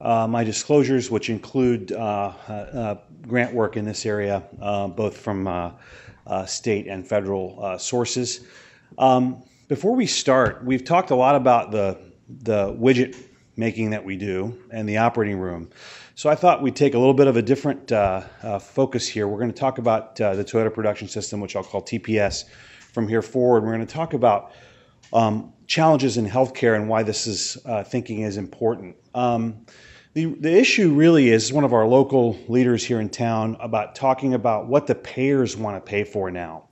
uh, my disclosures, which include uh, uh, grant work in this area, uh, both from uh, uh, state and federal uh, sources. Um, before we start, we've talked a lot about the, the widget making that we do and the operating room. So I thought we'd take a little bit of a different uh, uh, focus here. We're going to talk about uh, the Toyota Production System, which I'll call TPS, from here forward. We're going to talk about um, challenges in healthcare and why this is uh, thinking is important. Um, the, the issue really is one of our local leaders here in town about talking about what the payers want to pay for now.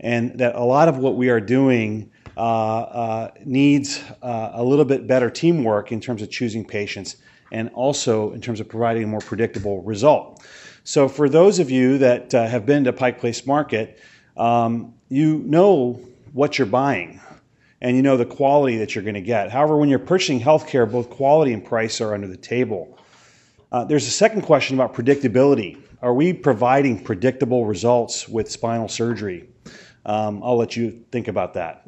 And that a lot of what we are doing uh, uh, needs uh, a little bit better teamwork in terms of choosing patients and also in terms of providing a more predictable result. So, for those of you that uh, have been to Pike Place Market, um, you know what you're buying and you know the quality that you're going to get. However, when you're purchasing healthcare, both quality and price are under the table. Uh, there's a second question about predictability. Are we providing predictable results with spinal surgery? Um, I'll let you think about that.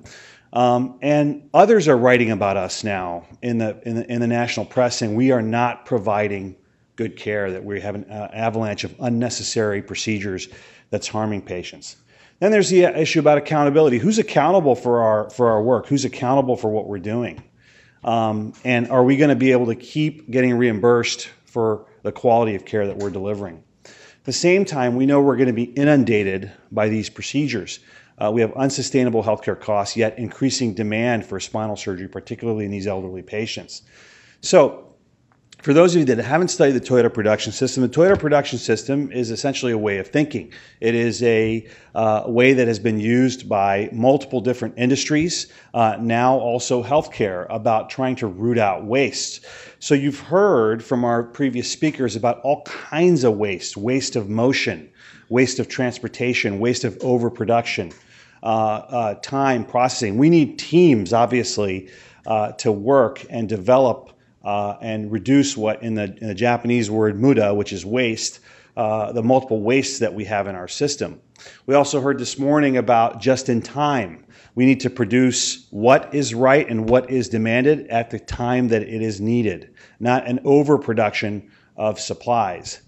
Um, and others are writing about us now in the, in the, in the national press saying we are not providing good care, that we have an uh, avalanche of unnecessary procedures that's harming patients. Then there's the issue about accountability. Who's accountable for our for our work? Who's accountable for what we're doing? Um, and are we going to be able to keep getting reimbursed for the quality of care that we're delivering? At the same time, we know we're going to be inundated by these procedures. Uh, we have unsustainable healthcare costs, yet increasing demand for spinal surgery, particularly in these elderly patients. So, for those of you that haven't studied the Toyota production system, the Toyota production system is essentially a way of thinking. It is a uh, way that has been used by multiple different industries, uh, now also healthcare, about trying to root out waste. So you've heard from our previous speakers about all kinds of waste waste of motion, waste of transportation, waste of overproduction, uh, uh time processing. We need teams, obviously, uh, to work and develop uh, and reduce what in the, in the, Japanese word muda, which is waste, uh, the multiple wastes that we have in our system. We also heard this morning about just in time. We need to produce what is right and what is demanded at the time that it is needed, not an overproduction of supplies.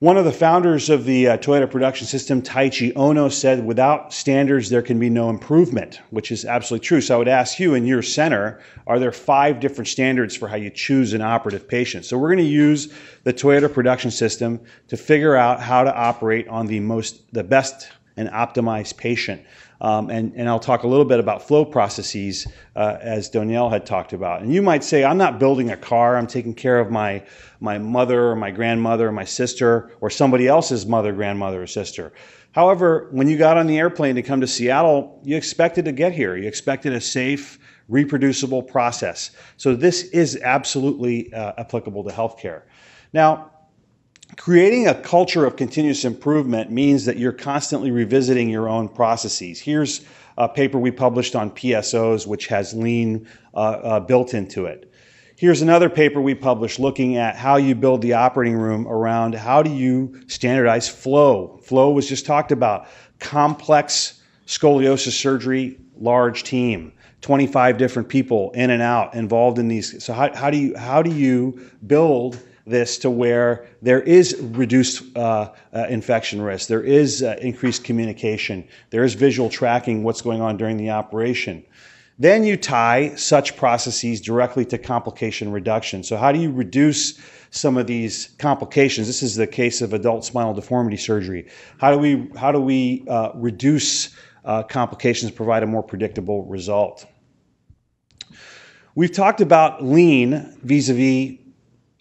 One of the founders of the uh, Toyota production system, Taiichi Ohno, said, without standards, there can be no improvement, which is absolutely true. So I would ask you in your center, are there five different standards for how you choose an operative patient? So we're going to use the Toyota production system to figure out how to operate on the most, the best and optimized patient. Um, and, and I'll talk a little bit about flow processes uh, as Donielle had talked about. And you might say, I'm not building a car, I'm taking care of my, my mother or my grandmother or my sister or somebody else's mother, grandmother, or sister. However, when you got on the airplane to come to Seattle, you expected to get here. You expected a safe, reproducible process. So this is absolutely uh, applicable to healthcare. Now, creating a culture of continuous improvement means that you're constantly revisiting your own processes. Here's a paper we published on PSOs, which has lean uh, uh, built into it. Here's another paper we published looking at how you build the operating room around how do you standardize flow. Flow was just talked about. Complex scoliosis surgery, large team. 25 different people in and out involved in these. So how, how do you how do you build this to where there is reduced uh, uh, infection risk, there is uh, increased communication, there is visual tracking what's going on during the operation. Then you tie such processes directly to complication reduction. So, how do you reduce some of these complications? This is the case of adult spinal deformity surgery. How do we, how do we uh, reduce uh, complications, provide a more predictable result? We've talked about lean vis a vis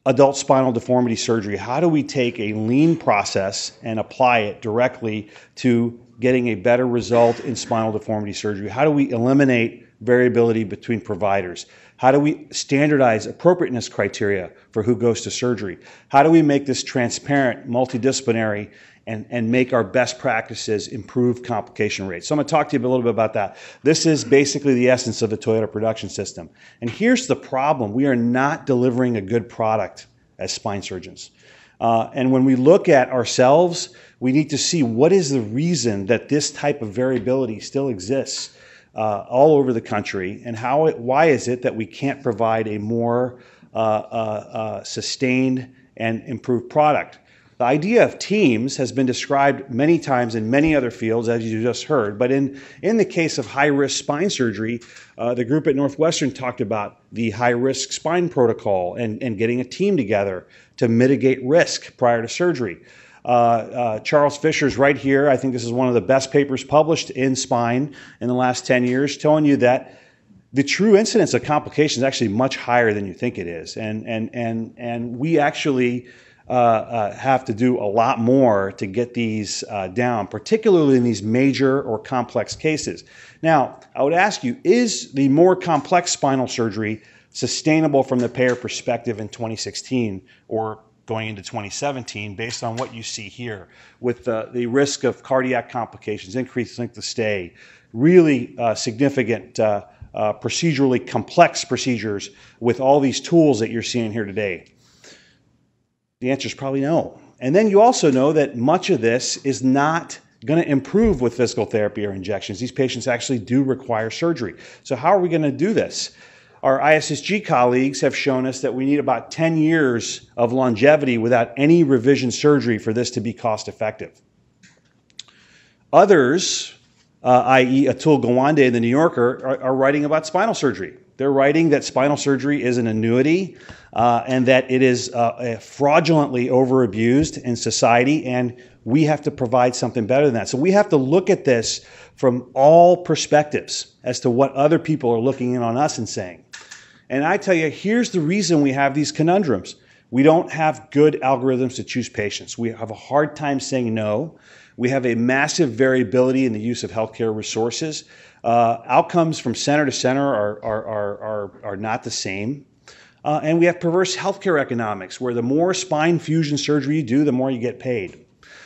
adult spinal deformity surgery. How do we take a lean process and apply it directly to getting a better result in spinal deformity surgery? How do we eliminate variability between providers? How do we standardize appropriateness criteria for who goes to surgery? How do we make this transparent, multidisciplinary, and, and make our best practices improve complication rates. So I'm going to talk to you a little bit about that. This is basically the essence of the Toyota production system. And here's the problem. We are not delivering a good product as spine surgeons. Uh, and when we look at ourselves, we need to see what is the reason that this type of variability still exists uh, all over the country, and how it, why is it that we can't provide a more uh, uh, sustained and improved product. The idea of teams has been described many times in many other fields, as you just heard. But in, in the case of high risk spine surgery, uh, the group at Northwestern talked about the high risk spine protocol and, and getting a team together to mitigate risk prior to surgery. Uh, uh, Charles Fisher's right here. I think this is one of the best papers published in spine in the last 10 years, telling you that the true incidence of complications is actually much higher than you think it is. And, and, and, and we actually uh, uh, have to do a lot more to get these uh, down, particularly in these major or complex cases. Now, I would ask you is the more complex spinal surgery sustainable from the payer perspective in 2016 or going into 2017 based on what you see here with the, the risk of cardiac complications, increased length of stay, really uh, significant uh, uh, procedurally complex procedures with all these tools that you're seeing here today? The answer is probably no. And then you also know that much of this is not going to improve with physical therapy or injections. These patients actually do require surgery. So, how are we going to do this? Our ISSG colleagues have shown us that we need about 10 years of longevity without any revision surgery for this to be cost effective. Others, uh, i.e., Atul Gawande in the New Yorker, are, are writing about spinal surgery. They're writing that spinal surgery is an annuity uh, and that it is uh, fraudulently overabused in society, and we have to provide something better than that. So we have to look at this from all perspectives as to what other people are looking in on us and saying. And I tell you, here's the reason we have these conundrums. We don't have good algorithms to choose patients. We have a hard time saying no. We have a massive variability in the use of healthcare resources. Uh, outcomes from center to center are, are, are, are, are not the same. Uh, and we have perverse healthcare economics, where the more spine fusion surgery you do, the more you get paid.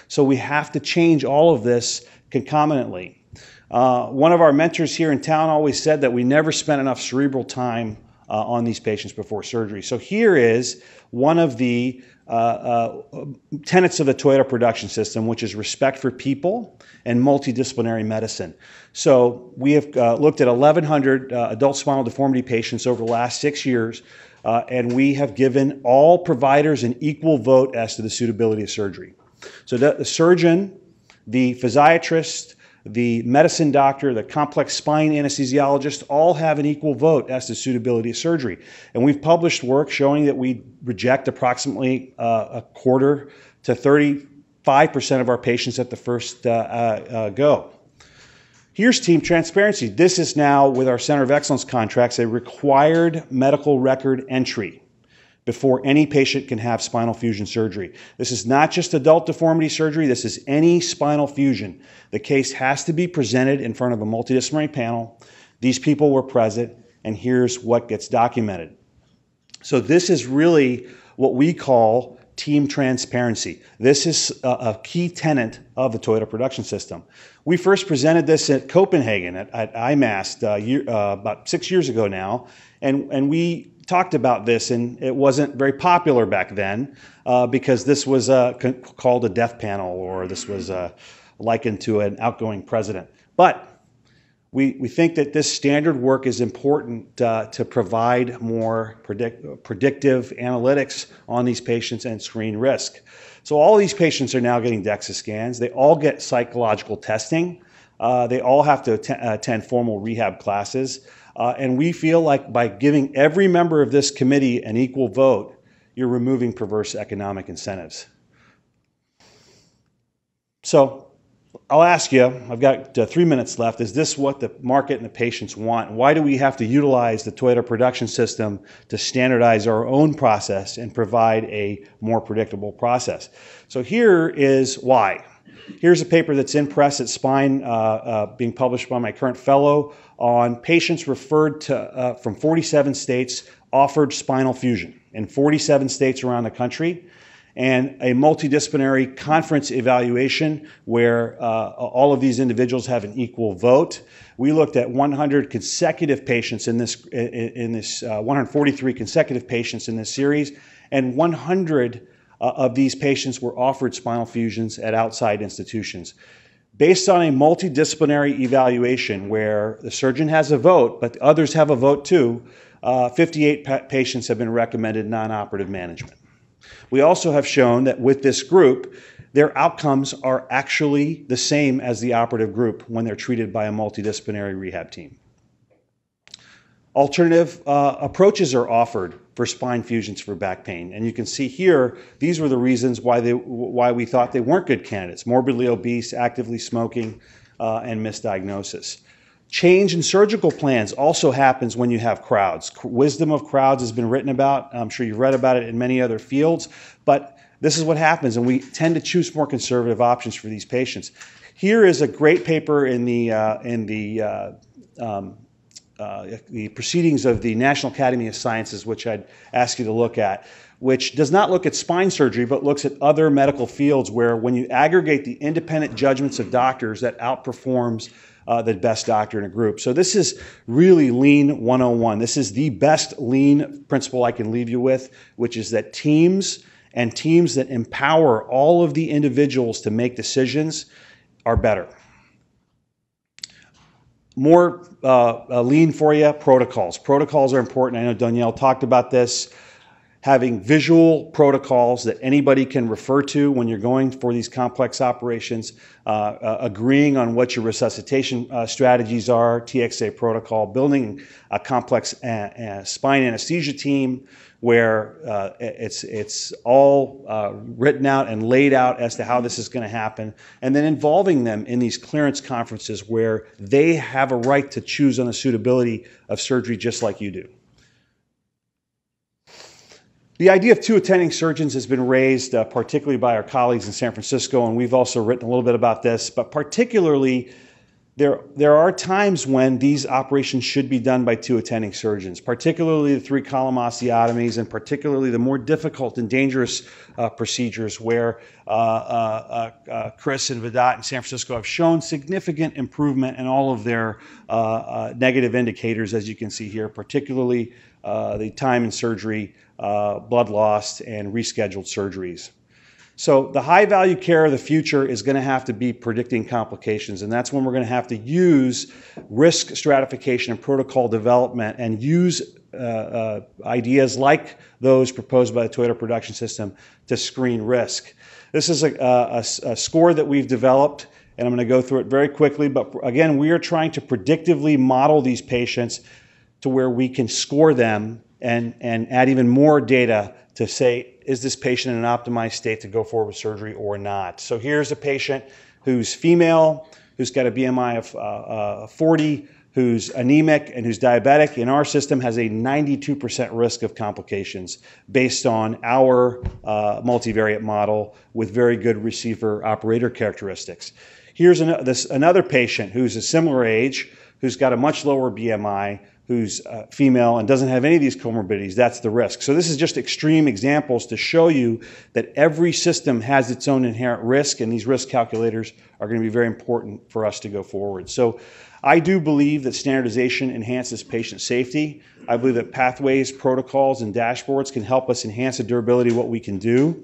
So we have to change all of this concomitantly. Uh, one of our mentors here in town always said that we never spent enough cerebral time uh, on these patients before surgery. So here is one of the uh, uh, tenets of the Toyota production system, which is respect for people and multidisciplinary medicine. So we have uh, looked at 1,100 uh, adult spinal deformity patients over the last six years, uh, and we have given all providers an equal vote as to the suitability of surgery. So the surgeon, the physiatrist, the medicine doctor, the complex spine anesthesiologist all have an equal vote as to suitability of surgery. And we've published work showing that we reject approximately uh, a quarter to 35% of our patients at the first uh, uh, go. Here's team transparency. This is now, with our Center of Excellence contracts, a required medical record entry before any patient can have spinal fusion surgery. This is not just adult deformity surgery, this is any spinal fusion. The case has to be presented in front of a multidisciplinary panel. These people were present, and here's what gets documented. So, this is really what we call team transparency. This is a, key tenet of the Toyota production system. We first presented this at Copenhagen at, at IMAST uh, year, uh, about six years ago now, and, and we talked about this, and it wasn't very popular back then uh, because this was uh, called a death panel or this was uh, likened to an outgoing president. But we, we think that this standard work is important uh, to provide more predict, predictive analytics on these patients and screen risk. So all these patients are now getting DEXA scans. They all get psychological testing. They all have to att- attend formal rehab classes. Uh, and we feel like by giving every member of this committee an equal vote, you're removing perverse economic incentives. So I'll ask you, I've got uh, three minutes left. Is this what the market and the patients want? Why do we have to utilize the Toyota production system to standardize our own process and provide a more predictable process? So here is why. Here's a paper that's in press at Spine, uh, uh, being published by my current fellow on patients referred to uh, from 47 states offered spinal fusion in 47 states around the country and a multidisciplinary conference evaluation where uh, all of these individuals have an equal vote. We looked at 100 consecutive patients in this, in this uh, 143 consecutive patients in this series, and 100 uh, of these patients were offered spinal fusions at outside institutions. based on a multidisciplinary evaluation where the surgeon has a vote, but others have a vote too, uh, 58 pa- patients have been recommended non operative management. We also have shown that with this group, their outcomes are actually the same as the operative group when they're treated by a multidisciplinary rehab team. Alternative uh, approaches are offered for spine fusions for back pain. And you can see here, these were the reasons why, they, why we thought they weren't good candidates morbidly obese, actively smoking, uh, and misdiagnosis. Change in surgical plans also happens when you have crowds. Wisdom of crowds has been written about. I'm sure you've read about it in many other fields, but this is what happens, and we tend to choose more conservative options for these patients. Here is a great paper in the, uh, in the uh, um, uh, the proceedings of the National Academy of Sciences, which I'd ask you to look at, which does not look at spine surgery, but looks at other medical fields where when you aggregate the independent judgments of doctors, that outperforms uh, the best doctor in a group. So this is really lean 101. This is the best lean principle I can leave you with, which is that teams and teams that empower all of the individuals to make decisions are better more uh, uh, lean for you protocols. Protocols are important. I know Danielle talked about this. Having visual protocols that anybody can refer to when you're going for these complex operations, uh, uh agreeing on what your resuscitation uh, strategies are, TXA protocol, building a complex uh, spine anesthesia team, where uh, it's it's all uh, written out and laid out as to how this is going to happen, and then involving them in these clearance conferences where they have a right to choose on the suitability of surgery just like you do. The idea of two attending surgeons has been raised, uh, particularly by our colleagues in San Francisco, and we've also written a little bit about this, but particularly there, there are times when these operations should be done by two attending surgeons, particularly the three column osteotomies and particularly the more difficult and dangerous uh, procedures where uh, uh, uh, uh Chris and Vedat in San Francisco have shown significant improvement in all of their uh, negative indicators, as you can see here, particularly the time in surgery, blood loss, and rescheduled surgeries. So the high value care of the future is going to have to be predicting complications, and that's when we're going to have to use risk stratification and protocol development and use uh, uh, ideas like those proposed by the Toyota Production System to screen risk. This is a, a, a score that we've developed, and I'm going to go through it very quickly. But again, we are trying to predictively model these patients to where we can score them and, and add even more data to say, is this patient in an optimized state to go forward with surgery or not? So here's a patient who's female, who's got a BMI of uh, uh, 40, who's anemic and who's diabetic in our system has a 92% risk of complications based on our uh, multivariate model with very good receiver operator characteristics. Here's an, this, another patient who's a similar age, who's got a much lower BMI, who's uh, female and doesn't have any of these comorbidities, that's the risk. So, this is just extreme examples to show you that every system has its own inherent risk, and these risk calculators are going to be very important for us to go forward. So, I do believe that standardization enhances patient safety. I believe that pathways, protocols, and dashboards can help us enhance the durability of what we can do.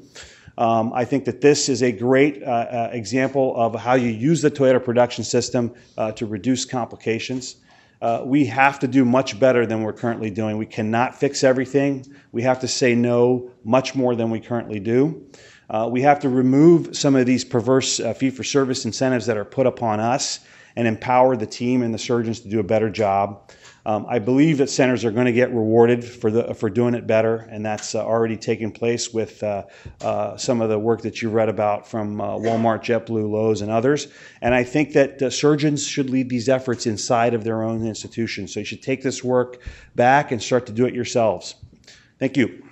Um, I think that this is a great uh, uh, example of how you use the Toyota production system uh, to reduce complications. Uh, we have to do much better than we're currently doing. We cannot fix everything. We have to say no much more than we currently do. Uh, we have to remove some of these perverse uh, fee for service incentives that are put upon us and empower the team and the surgeons to do a better job. Um, I believe that centers are going to get rewarded for the for doing it better, and that's uh, already taken place with uh, uh, some of the work that you read about from uh, Walmart, JetBlue, Lowe's, and others. And I think that uh, surgeons should lead these efforts inside of their own institutions. So you should take this work back and start to do it yourselves. Thank you.